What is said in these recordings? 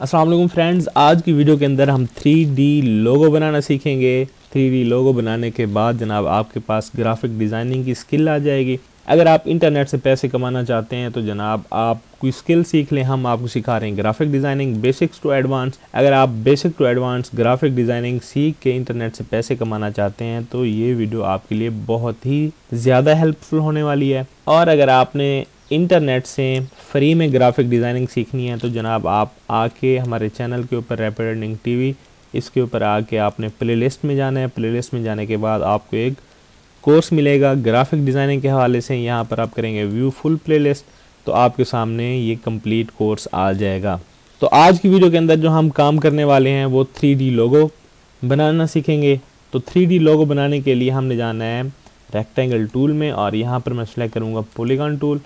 वालेकुम फ्रेंड्स आज की वीडियो के अंदर हम 3D लोगो बनाना सीखेंगे। 3D लोगो बनाने के बाद जनाब आपके पास ग्राफिक डिज़ाइनिंग की स्किल आ जाएगी। अगर आप इंटरनेट से पैसे कमाना चाहते हैं तो जनाब आप कोई स्किल सीख लें, हम आपको सिखा रहे हैं graphic designing basics to advance अगर आप basic to advance graphic designing सीख के इंटरनेट से पैसे कमाना चाहते हैं तो ये वीडियो आपके लिए बहुत ही ज़्यादा हेल्पफुल होने वाली है। और अगर आपने इंटरनेट से फ्री में ग्राफिक डिज़ाइनिंग सीखनी है तो जनाब आप आके हमारे चैनल के ऊपर रैपिड अर्निंग टीवी इसके ऊपर आके आपने प्लेलिस्ट में जाना है। प्लेलिस्ट में जाने के बाद आपको एक कोर्स मिलेगा ग्राफिक डिज़ाइनिंग के हवाले से। यहाँ पर आप करेंगे व्यू फुल प्लेलिस्ट तो आपके सामने ये कंप्लीट कोर्स आ जाएगा। तो आज की वीडियो के अंदर जो हम काम करने वाले हैं, वो थ्री डी लोगो बनाना सीखेंगे। तो थ्री डी लोगो बनाने के लिए हमने जाना है रेक्टेंगल टूल में, और यहाँ पर मैं सेलेक्ट करूँगा पोलीगॉन टूल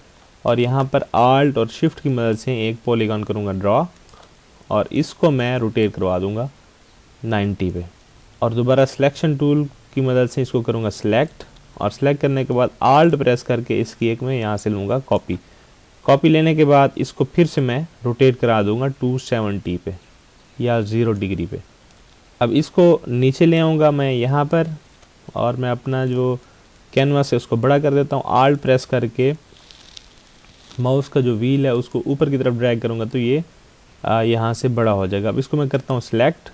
और यहाँ पर आल्ट और शिफ्ट की मदद से एक पॉलीगॉन करूँगा ड्रॉ और इसको मैं रोटेट करवा दूँगा 90 पे। और दोबारा सिलेक्शन टूल की मदद से इसको करूँगा सिलेक्ट और सिलेक्ट करने के बाद आल्ट प्रेस करके इसकी एक मैं यहाँ से लूँगा कॉपी कॉपी लेने के बाद इसको फिर से मैं रोटेट करा दूँगा 270 पे या ज़ीरो डिग्री पे। अब इसको नीचे ले आऊँगा मैं यहाँ पर, और मैं अपना जो कैनवास है उसको बड़ा कर देता हूँ। आल्ट प्रेस करके माउस का जो व्हील है, उसको ऊपर की तरफ़ ड्रैग करूँगा तो ये यहाँ से बड़ा हो जाएगा। अब इसको मैं करता हूँ सिलेक्ट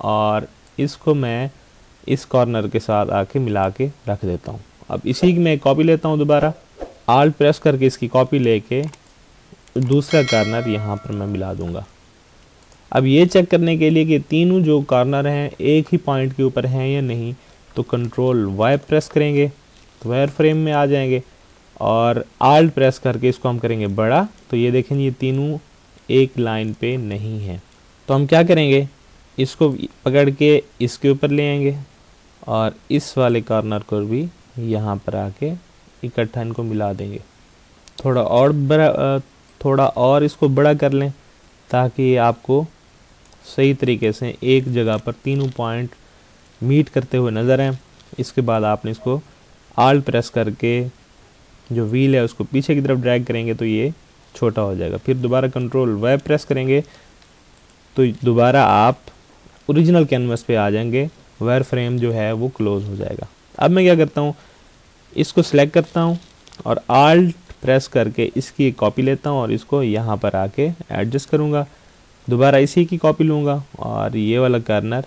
और इसको मैं इस कॉर्नर के साथ आके मिला के रख देता हूँ। अब इसी की मैं कॉपी लेता हूँ दोबारा। आल प्रेस करके इसकी कॉपी लेके दूसरा कॉर्नर यहाँ पर मैं मिला दूँगा। अब ये चेक करने के लिए कि तीनों जो कॉर्नर हैं, एक ही पॉइंट के ऊपर हैं या नहीं तो कंट्रोल वाई प्रेस करेंगे तो वायर फ्रेम में आ जाएँगे। और आल्ट प्रेस करके इसको हम करेंगे बड़ा तो ये देखें ये तीनों एक लाइन पे नहीं है। तो हम क्या करेंगे? इसको पकड़ के इसके ऊपर ले आएँगे और इस वाले कॉर्नर को भी यहाँ पर आके इकट्ठा इनको मिला देंगे। थोड़ा और बड़ा थोड़ा और इसको बड़ा कर लें ताकि आपको सही तरीके से एक जगह पर तीनों पॉइंट मीट करते हुए नज़र आए। इसके बाद आपने इसको आल प्रेस करके जो व्हील है, उसको पीछे की तरफ़ ड्रैग करेंगे तो ये छोटा हो जाएगा। फिर दोबारा कंट्रोल वेब प्रेस करेंगे तो दोबारा आप ओरिजिनल कैनवस पे आ जाएँगे। वायर फ्रेम जो है, वो क्लोज हो जाएगा। अब मैं क्या करता हूँ, इसको सिलेक्ट करता हूँ और आल्ट प्रेस करके इसकी एक कॉपी लेता हूँ और इसको यहाँ पर आके एडजस्ट करूँगा। दोबारा इसी की कॉपी लूँगा और ये वाला कर्नर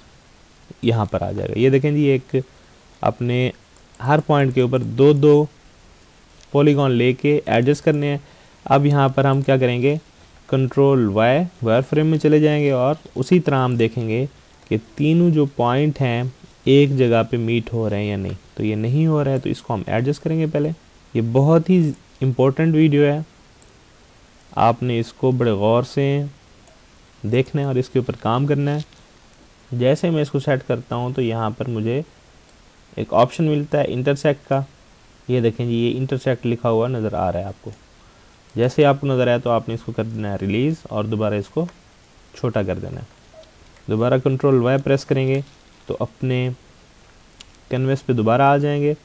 यहाँ पर आ जाएगा। ये देखें जी, एक अपने हर पॉइंट के ऊपर दो दो पॉलीगॉन लेके एडजस्ट करने हैं। अब यहाँ पर हम क्या करेंगे? कंट्रोल वाई वायर फ्रेम में चले जाएँगे और उसी तरह हम देखेंगे कि तीनों जो पॉइंट हैं, एक जगह पे मीट हो रहे हैं या नहीं। तो ये नहीं हो रहा है तो इसको हम एडजस्ट करेंगे पहले। ये बहुत ही इम्पोर्टेंट वीडियो है। आपने इसको बड़े गौर से देखना है और इसके ऊपर काम करना है। जैसे मैं इसको सेट करता हूँ तो यहाँ पर मुझे एक ऑप्शन मिलता है इंटरसेक्ट का। ये देखें जी, ये इंटरसेक्ट लिखा हुआ नज़र आ रहा है आपको। जैसे आपको नज़र आया तो आपने इसको कर देना है रिलीज़ और दोबारा इसको छोटा कर देना है। दोबारा कंट्रोल वाई प्रेस करेंगे तो अपने कैनवस पे दोबारा आ जाएँगे।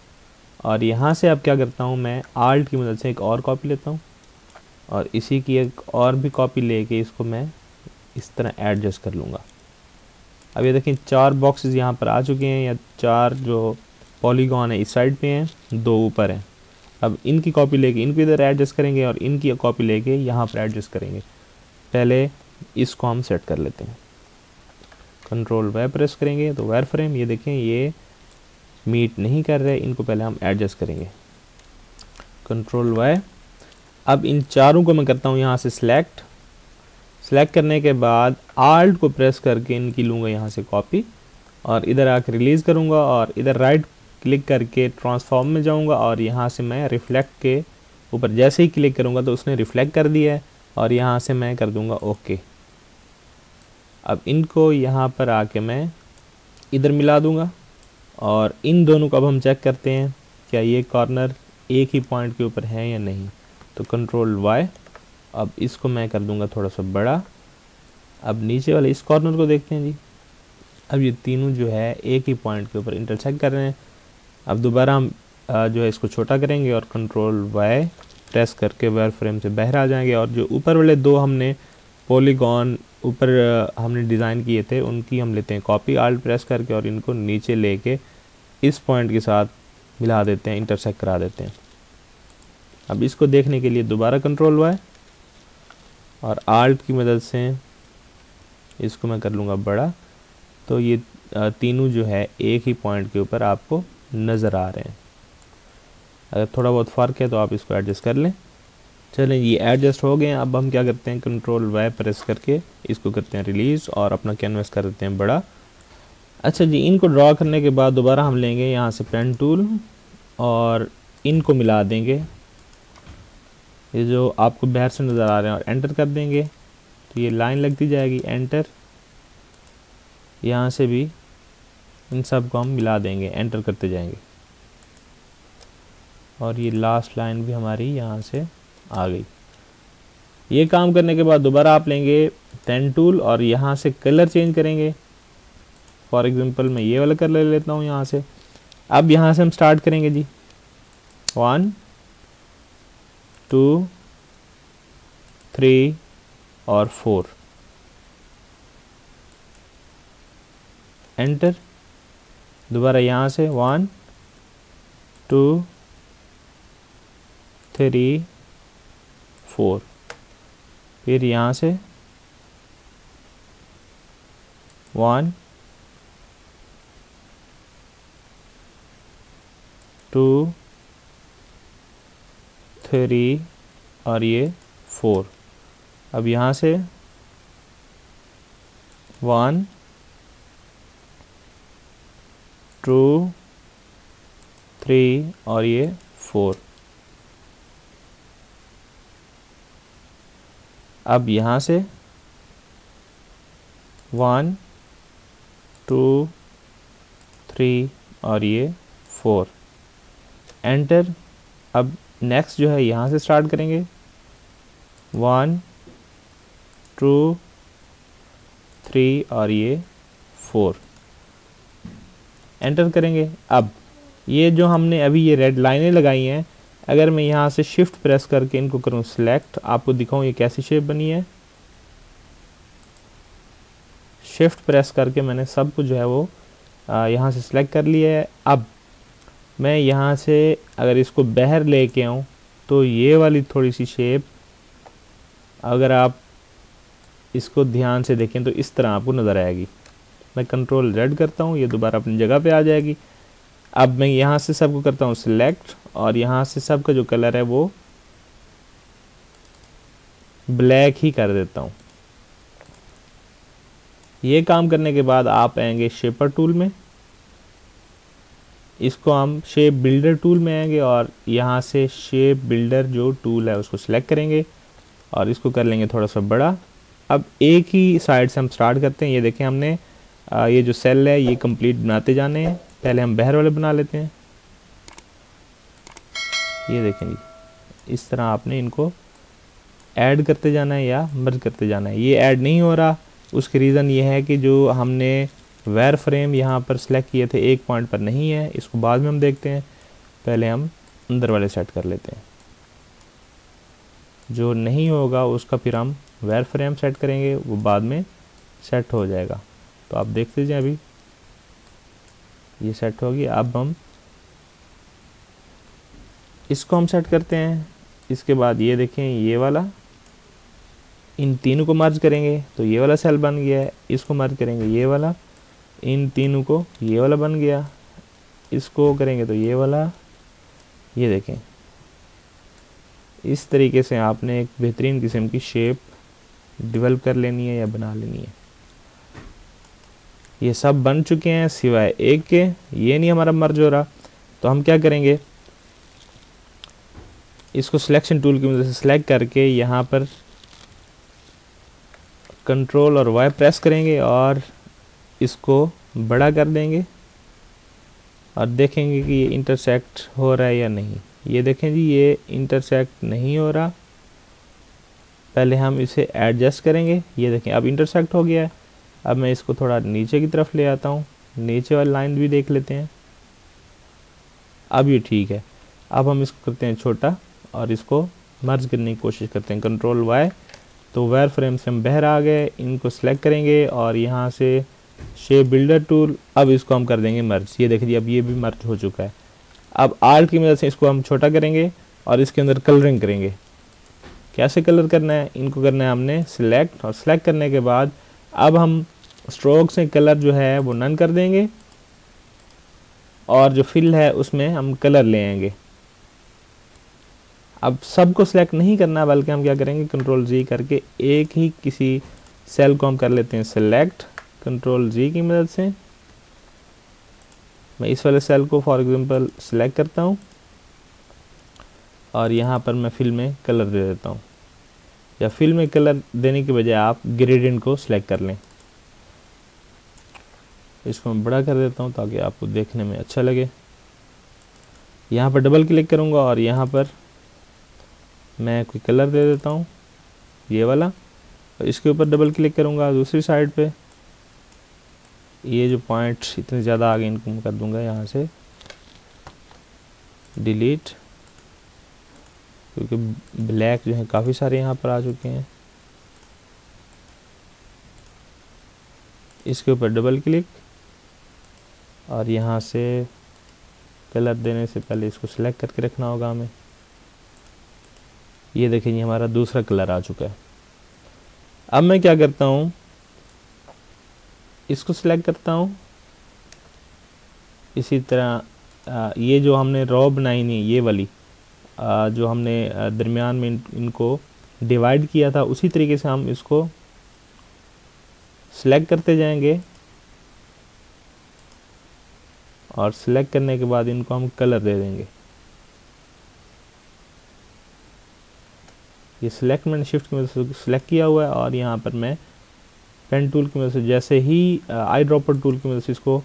और यहाँ से अब क्या करता हूँ, मैं आल्ट की मदद से एक और कॉपी लेता हूँ और इसी की एक और भी कॉपी लेके इसको मैं इस तरह एडजस्ट कर लूँगा। अब ये देखें, चार बॉक्सेस यहाँ पर आ चुके हैं या चार जो पॉलीगॉन है, इस साइड पे हैं, दो ऊपर हैं। अब इनकी कॉपी लेके, इनको इधर एडजस्ट करेंगे और इनकी कॉपी लेके यहाँ पर एडजस्ट करेंगे। पहले इसको हम सेट कर लेते हैं। कंट्रोल वाई प्रेस करेंगे तो वायर फ्रेम ये देखें, ये मीट नहीं कर रहे, इनको पहले हम एडजस्ट करेंगे। कंट्रोल वाई अब इन चारों को मैं करता हूँ यहाँ से सिलेक्ट सेलेक्ट करने के बाद आल्ट को प्रेस करके इनकी लूँगा यहाँ से कॉपी और इधर आकर रिलीज़ करूँगा और इधर राइट क्लिक करके ट्रांसफॉर्म में जाऊँगा और यहाँ से मैं रिफ्लेक्ट के ऊपर, जैसे ही क्लिक करूँगा तो उसने रिफ्लेक्ट कर दिया है और यहाँ से मैं कर दूँगा ओके अब इनको यहाँ पर आके मैं इधर मिला दूँगा और इन दोनों को अब हम चेक करते हैं, क्या ये कॉर्नर एक ही पॉइंट के ऊपर है या नहीं। तो कंट्रोल वाई अब इसको मैं कर दूँगा थोड़ा सा बड़ा। अब नीचे वाले इस कॉर्नर को देखते हैं जी। अब ये तीनों जो है एक ही पॉइंट के ऊपर इंटरसेक्ट कर रहे हैं। अब दोबारा हम जो है इसको छोटा करेंगे और कंट्रोल वाई प्रेस करके वायर फ्रेम से बाहर आ जाएँगे और जो ऊपर वाले दो हमने पोलीगॉन ऊपर हमने डिज़ाइन किए थे, उनकी हम लेते हैं कॉपी आल्ट प्रेस करके और इनको नीचे लेके इस पॉइंट के साथ मिला देते हैं इंटरसेक्ट करा देते हैं। अब इसको देखने के लिए दोबारा कंट्रोल वाई और आल्ट की मदद से इसको मैं कर लूँगा बड़ा। तो ये तीनों जो है एक ही पॉइंट के ऊपर आपको नज़र आ रहे हैं। अगर थोड़ा बहुत फ़र्क है तो आप इसको एडजस्ट कर लें। चलें, ये एडजस्ट हो गए हैं। अब हम क्या करते हैं? कंट्रोल वाई प्रेस करके इसको करते हैं रिलीज़ और अपना कैनवस कर देते हैं बड़ा। अच्छा जी, इनको ड्रा करने के बाद दोबारा हम लेंगे यहाँ से पेन टूल और इनको मिला देंगे। ये जो आपको बाहर से नज़र आ रहे हैं और एंटर कर देंगे। तो ये लाइन लगती जाएगी एंटर यहाँ से भी इन सबको हम मिला देंगे एंटर करते जाएँगे। और ये लास्ट लाइन भी हमारी यहाँ से आ गई। ये काम करने के बाद दोबारा आप लेंगे पेन टूल और यहाँ से कलर चेंज करेंगे। फॉर एग्ज़ाम्पल मैं ये वाला कलर ले लेता हूँ यहाँ से। अब यहाँ से हम स्टार्ट करेंगे जी। वन टू थ्री और फोर एंटर दोबारा यहाँ से वन, टू, थ्री, फोर। फिर यहाँ से वन, टू, थ्री और ये फोर। अब यहाँ से वन टू, थ्री और ये फोर। अब यहाँ से वन, टू, थ्री और ये फोर। एंटर अब नेक्स्ट जो है यहाँ से स्टार्ट करेंगे। वन, टू, थ्री और ये फोर। एंटर करेंगे। अब, ये जो हमने अभी ये रेड लाइनें लगाई हैं, अगर मैं यहाँ से शिफ्ट प्रेस करके इनको करूँ सिलेक्ट आपको दिखाऊँ ये कैसी शेप बनी है। शिफ्ट प्रेस करके मैंने सब कुछ जो है वो यहाँ से सिलेक्ट कर लिया है। अब, मैं यहाँ से अगर इसको बहर लेके आऊँ तो ये वाली थोड़ी सी शेप अगर आप इसको ध्यान से देखें तो इस तरह आपको नज़र आएगी। मैं कंट्रोल रेड करता हूँ, ये दोबारा अपनी जगह पे आ जाएगी। अब मैं यहाँ से सबको करता हूँ सिलेक्ट और यहाँ से सब का जो कलर है वो ब्लैक ही कर देता हूँ। ये काम करने के बाद आप आएँगे शेपर टूल में। इसको हम शेप बिल्डर टूल में आएँगे और यहाँ से शेप बिल्डर जो टूल है उसको सिलेक्ट करेंगे और इसको कर लेंगे थोड़ा सा बड़ा। अब एक ही साइड से हम स्टार्ट करते हैं। ये देखें हमने ये जो सेल है, ये कंप्लीट बनाते जाने हैं। पहले हम बहर वाले बना लेते हैं। ये देखें जी, इस तरह आपने इनको ऐड करते जाना है या मर्ज करते जाना है। ये ऐड नहीं हो रहा। उसके रीज़न ये है कि जो हमने वेयर फ्रेम यहाँ पर सिलेक्ट किए थे, एक पॉइंट पर नहीं है। इसको बाद में हम देखते हैं। पहले हम अंदर वाले सेट कर लेते हैं। जो नहीं होगा, उसका फिर हम वेयर फ्रेम सेट करेंगे। वो बाद में सेट हो जाएगा। तो आप देख लीजिए अभी। ये सेट होगी अब हम इसको हम सेट करते हैं। इसके बाद ये देखें, ये वाला। इन तीनों को मर्ज करेंगे तो ये वाला सेल बन गया। है इसको मर्ज करेंगे, ये वाला। इन तीनों को ये वाला बन गया। इसको करेंगे तो ये वाला। ये देखें। इस तरीके से आपने एक बेहतरीन किस्म की शेप डेवलप कर लेनी है या बना लेनी है। ये सब बन चुके हैं, सिवाय एक के। ये नहीं हमारा मर्ज हो रहा। तो हम क्या करेंगे? इसको सिलेक्शन टूल की मदद से सिलेक्ट करके यहाँ पर कंट्रोल और वाई प्रेस करेंगे और इसको बड़ा कर देंगे और देखेंगे कि ये इंटरसेक्ट हो रहा है या नहीं। ये देखें जी, ये इंटरसेक्ट नहीं हो रहा। पहले हम इसे एडजस्ट करेंगे। ये देखें, अब इंटरसेक्ट हो गया है। अब मैं इसको थोड़ा नीचे की तरफ़ ले आता हूँ। नीचे वाली लाइन भी देख लेते हैं। अब ये ठीक है। अब हम इसको करते हैं छोटा और इसको मर्ज करने की कोशिश करते हैं। कंट्रोल वाई तो वायर फ्रेम से हम बहर आ गए। इनको सेलेक्ट करेंगे और यहाँ से शेप बिल्डर टूल अब इसको हम कर देंगे मर्ज ये देखिए अब ये भी मर्ज हो चुका है। अब आर्ट की मदद से इसको हम छोटा करेंगे और इसके अंदर कलरिंग करेंगे। कैसे कलर करना है? इनको करना है हमने सिलेक्ट और सिलेक्ट करने के बाद अब हम स्ट्रोक से कलर जो है वो नन कर देंगे और जो फिल है उसमें हम कलर ले आएँगे। अब सबको सिलेक्ट नहीं करना, बल्कि हम क्या करेंगे कंट्रोल जी करके एक ही किसी सेल को हम कर लेते हैं सेलेक्ट कंट्रोल जी की मदद से। मैं इस वाले सेल को फॉर एग्जांपल सिलेक्ट करता हूँ और यहाँ पर मैं फिल में कलर दे देता हूँ। या फिल में कलर देने के बजाय आप ग्रेडियंट को सिलेक्ट कर लें। इसको मैं बड़ा कर देता हूँ ताकि आपको देखने में अच्छा लगे। यहाँ पर डबल क्लिक करूँगा और यहाँ पर मैं कोई कलर दे देता हूँ, ये वाला। और इसके ऊपर डबल क्लिक करूँगा दूसरी साइड पे। ये जो पॉइंट्स इतने ज़्यादा आगे इनको मैं कर दूँगा यहाँ से। डिलीट क्योंकि ब्लैक जो है, काफ़ी सारे यहाँ पर आ चुके हैं। इसके ऊपर डबल क्लिक और यहाँ से कलर देने से पहले इसको सिलेक्ट करके रखना होगा हमें। ये देखेंगे हमारा दूसरा कलर आ चुका है। अब मैं क्या करता हूँ, इसको सिलेक्ट करता हूँ। इसी तरह ये जो हमने रॉ बनाई नहीं, ये वाली जो हमने दरमियान में इनको डिवाइड किया था, उसी तरीके से हम इसको सिलेक्ट करते जाएँगे। और सिलेक्ट करने के बाद इनको हम कलर दे देंगे। ये सिलेक्ट मैंने शिफ्ट की मदद से सिलेक्ट किया हुआ है और यहाँ पर मैं पेन टूल की मदद से जैसे ही आई ड्रॉपर टूल की मदद से इसको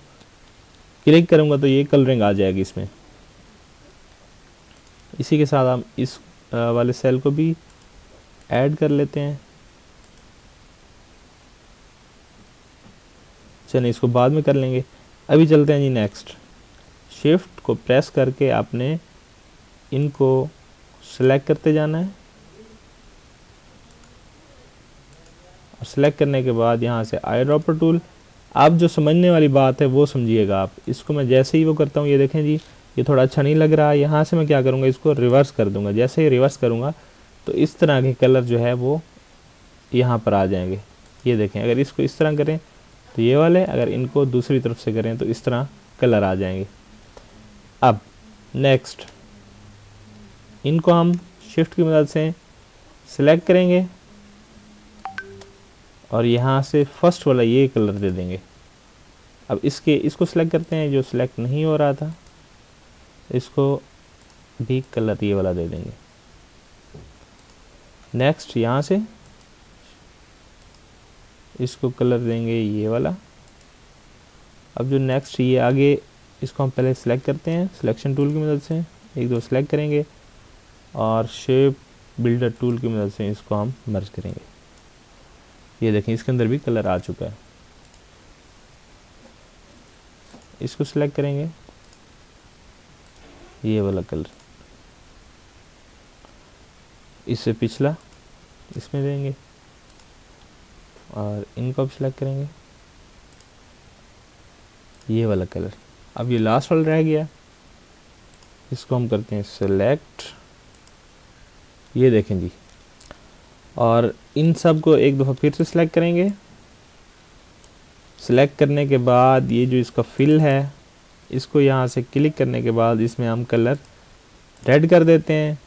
क्लिक करूँगा तो ये कलरिंग आ जाएगी इसमें। इसी के साथ हम इस वाले सेल को भी ऐड कर लेते हैं। चलिए इसको बाद में कर लेंगे। अभी चलते हैं जी नेक्स्ट शिफ्ट को प्रेस करके आपने इनको सेलेक्ट करते जाना है। और सेलेक्ट करने के बाद यहाँ से आई ड्रॉपर टूल आप जो समझने वाली बात है वो समझिएगा आप। इसको मैं जैसे ही वो करता हूँ, ये देखें जी। ये थोड़ा अच्छा नहीं लग रहा, यहाँ से मैं क्या करूँगा, इसको रिवर्स कर दूँगा। जैसे ही रिवर्स करूँगा तो इस तरह के कलर जो है वो यहाँ पर आ जाएँगे। ये देखें, अगर इसको इस तरह करें तो ये वाले, अगर इनको दूसरी तरफ़ से करें तो इस तरह कलर आ जाएँगे। अब नेक्स्ट इनको हम शिफ्ट की मदद से सिलेक्ट करेंगे और यहाँ से फ़र्स्ट वाला ये कलर दे देंगे। अब इसके, इसको सिलेक्ट करते हैं, जो सिलेक्ट नहीं हो रहा था। इसको भी कलर ये वाला दे देंगे। नेक्स्ट यहाँ से इसको कलर देंगे ये वाला। अब जो नेक्स्ट ये आगे इसको हम पहले सेलेक्ट करते हैं। सिलेक्शन टूल की मदद से एक दो सेलेक्ट करेंगे और शेप बिल्डर टूल की मदद से इसको हम मर्ज करेंगे। ये देखें, इसके अंदर भी कलर आ चुका है। इसको सिलेक्ट करेंगे। ये वाला कलर इससे पिछला, इसमें देंगे। और इनको अब सिलेक्ट करेंगे। ये वाला कलर अब ये लास्ट वाला रह गया। इसको हम करते हैं सेलेक्ट ये देखें जी। और इन सबको एक दफ़ा फिर से सिलेक्ट करेंगे। सिलेक्ट करने के बाद ये जो इसका फिल है इसको यहाँ से क्लिक करने के बाद इसमें हम कलर रेड कर देते हैं।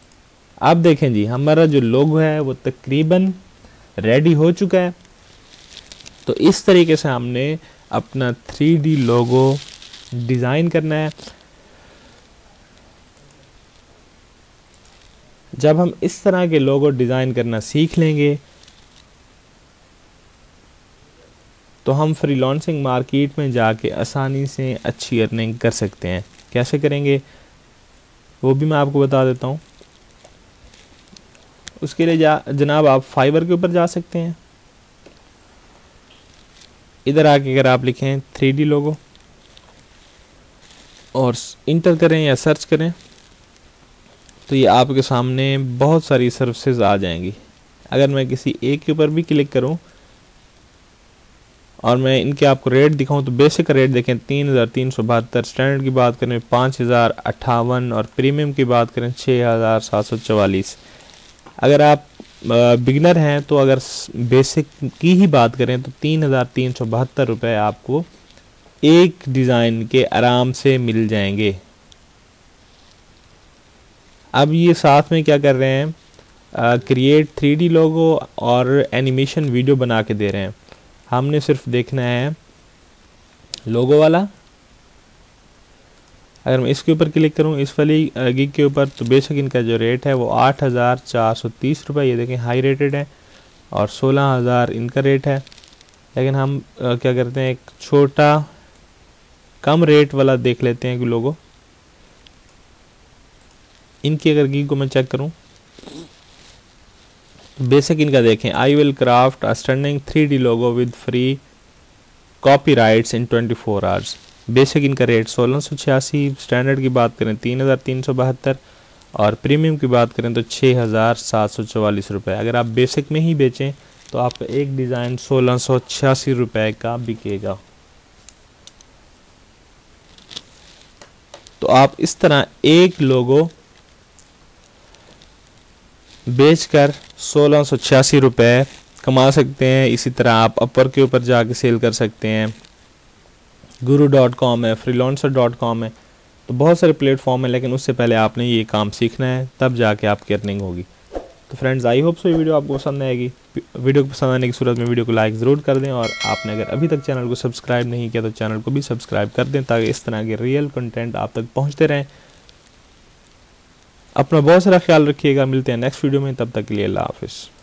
अब देखें जी, हमारा जो लोगो है वो तकरीबन रेडी हो चुका है। तो इस तरीके से हमने अपना थ्री डी लोगो डिज़ाइन करना है। जब हम इस तरह के लोगो डिज़ाइन करना सीख लेंगे तो हम फ्रीलांसिंग मार्केट में जाके आसानी से अच्छी अर्निंग कर सकते हैं। कैसे करेंगे? वो भी मैं आपको बता देता हूँ। उसके लिए जा, जनाब आप फाइबर के ऊपर जा सकते हैं। इधर आके अगर आप लिखें थ्री डी लोगो और इंटर करें या सर्च करें तो ये आपके सामने बहुत सारी सर्विसेज़ आ जाएँगी। अगर मैं किसी एक के ऊपर भी क्लिक करूँ और मैं इनके आपको रेट दिखाऊँ तो बेसिक रेट देखें, तीन हज़ार तीन सौ बहत्तर स्टैंडर्ड की बात करें, पाँच हज़ार अट्ठावन और प्रीमियम की बात करें छः हज़ार सात सौ चवालीस। अगर आप बिगनर हैं तो अगर बेसिक की ही बात करें तो तीन हज़ार तीन सौ बहत्तर रुपये आपको एक डिज़ाइन के आराम से मिल जाएँगे। अब ये साथ में क्या कर रहे हैं? क्रिएट थ्री डी लोगो और एनिमेशन वीडियो बना के दे रहे हैं। हमने सिर्फ़ देखना है लोगो वाला। अगर मैं इसके ऊपर क्लिक करूँ इस वाली गिग के ऊपर तो बेशक इनका जो रेट है वो आठ हज़ार चार सौ तीस रुपये ये देखें हाई रेटेड है और सोलह हज़ार इनका रेट है। लेकिन हम आ, क्या करते हैं एक छोटा कम रेट वाला देख लेते हैं कि लोगो। इनकी अगर गिग को मैं चेक करूँ बेसिक इनका देखें। I will craft standing three D logo with free copyrights in twenty four hours basic इनका रेट सोलह सौ छियासी स्टैंडर्ड की बात करें तीन हज़ार तीन सौ बहत्तर और प्रीमियम की बात करें तो छः हज़ार सात सौ चवालीस रुपये अगर आप बेसिक में ही बेचें तो आपका एक डिज़ाइन सोलह सौ छियासी रुपये का बिकेगा। तो आप इस तरह एक लोगो बेचकर सोलह सौ छियासी रुपये कमा सकते हैं। इसी तरह आप अपर के ऊपर जाके सेल कर सकते हैं। गुरु डॉट कॉम है फ्रीलॉन्सर डॉट कॉम है। तो बहुत सारे प्लेटफॉर्म है, लेकिन उससे पहले आपने ये काम सीखना है, तब जाके आपकी अर्निंग होगी। तो फ्रेंड्स आई होप सो ये वीडियो आपको पसंद आएगी। वीडियो को पसंद आने की सूरत में वीडियो को लाइक ज़रूर कर दें, और आपने अगर अभी तक चैनल को सब्सक्राइब नहीं किया तो चैनल को भी सब्सक्राइब कर दें, ताकि इस तरह के रियल कंटेंट आप तक पहुँचते रहें। अपना बहुत सारा ख्याल रखिएगा, मिलते हैं नेक्स्ट वीडियो में, तब तक के लिए अल्लाह हाफिज़।